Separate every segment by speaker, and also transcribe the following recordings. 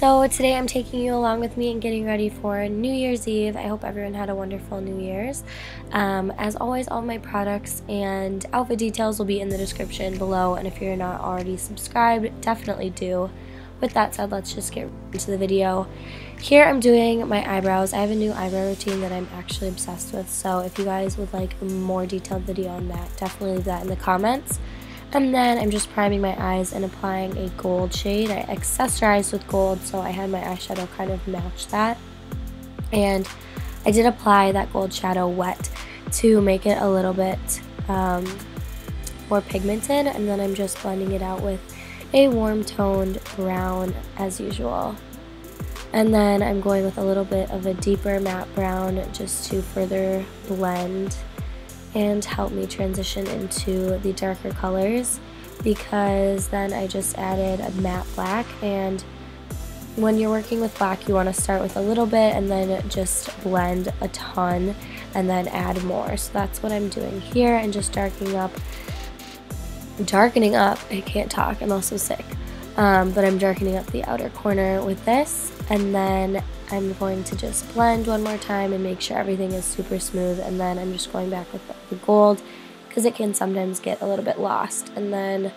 Speaker 1: So today I'm taking you along with me and getting ready for New Year's Eve. I hope everyone had a wonderful New Year's. Um, as always, all my products and outfit details will be in the description below. And if you're not already subscribed, definitely do. With that said, let's just get into the video. Here I'm doing my eyebrows. I have a new eyebrow routine that I'm actually obsessed with. So if you guys would like a more detailed video on that, definitely leave that in the comments. And then I'm just priming my eyes and applying a gold shade. I accessorized with gold, so I had my eyeshadow kind of match that. And I did apply that gold shadow wet to make it a little bit um, more pigmented. And then I'm just blending it out with a warm toned brown as usual. And then I'm going with a little bit of a deeper matte brown just to further blend and help me transition into the darker colors because then I just added a matte black. And when you're working with black you want to start with a little bit and then just blend a ton and then add more. So that's what I'm doing here and just darkening up darkening up I can't talk I'm also sick um, but I'm darkening up the outer corner with this and then I'm going to just blend one more time and make sure everything is super smooth. And then I'm just going back with the gold because it can sometimes get a little bit lost. And then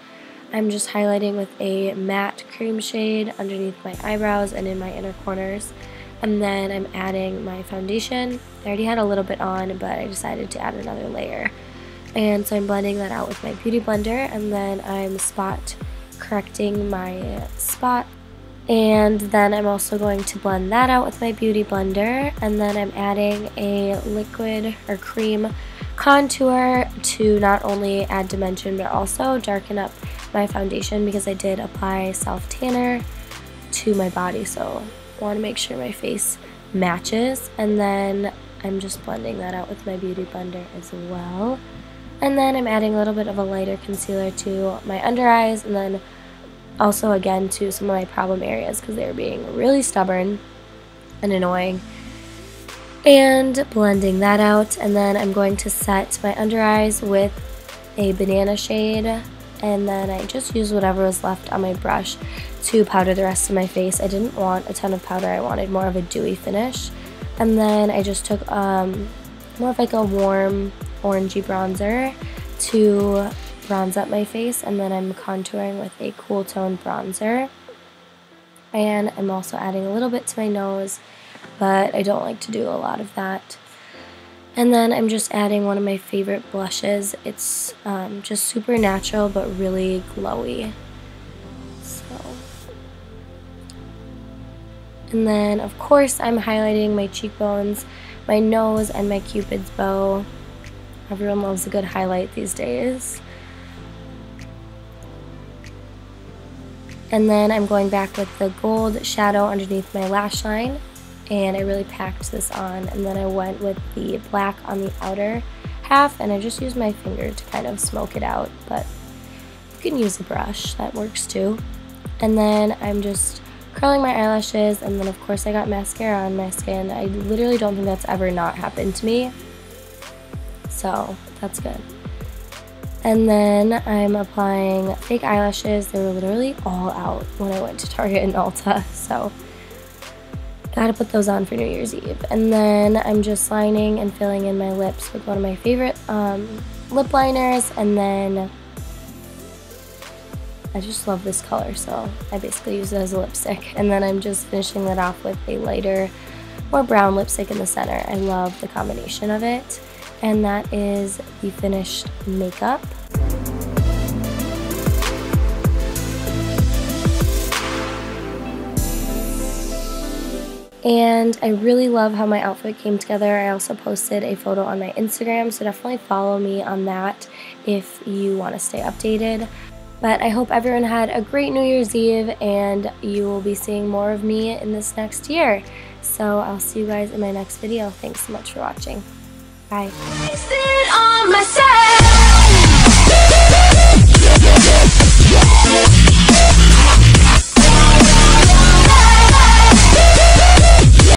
Speaker 1: I'm just highlighting with a matte cream shade underneath my eyebrows and in my inner corners. And then I'm adding my foundation. I already had a little bit on but I decided to add another layer. And so I'm blending that out with my beauty blender. And then I'm spot correcting my spot and then I'm also going to blend that out with my Beauty Blender. And then I'm adding a liquid or cream contour to not only add dimension but also darken up my foundation because I did apply self tanner to my body. So I want to make sure my face matches. And then I'm just blending that out with my Beauty Blender as well. And then I'm adding a little bit of a lighter concealer to my under eyes and then also again to some of my problem areas because they were being really stubborn and annoying and blending that out and then I'm going to set my under eyes with a banana shade and then I just used whatever was left on my brush to powder the rest of my face. I didn't want a ton of powder, I wanted more of a dewy finish. And then I just took um, more of like a warm orangey bronzer to bronze up my face and then I'm contouring with a cool tone bronzer. And I'm also adding a little bit to my nose, but I don't like to do a lot of that. And then I'm just adding one of my favorite blushes. It's um, just super natural but really glowy. So. And then of course I'm highlighting my cheekbones, my nose, and my cupid's bow. Everyone loves a good highlight these days. And then I'm going back with the gold shadow underneath my lash line. And I really packed this on. And then I went with the black on the outer half. And I just used my finger to kind of smoke it out. But you can use a brush. That works too. And then I'm just curling my eyelashes. And then of course I got mascara on my skin. I literally don't think that's ever not happened to me. So that's good. And then I'm applying fake eyelashes. They were literally all out when I went to Target and Ulta. So gotta put those on for New Year's Eve. And then I'm just lining and filling in my lips with one of my favorite um, lip liners. And then I just love this color. So I basically use it as a lipstick. And then I'm just finishing that off with a lighter, more brown lipstick in the center. I love the combination of it and that is the finished makeup. And I really love how my outfit came together. I also posted a photo on my Instagram, so definitely follow me on that if you want to stay updated. But I hope everyone had a great New Year's Eve and you will be seeing more of me in this next year. So I'll see you guys in my next video. Thanks so much for watching. Bye.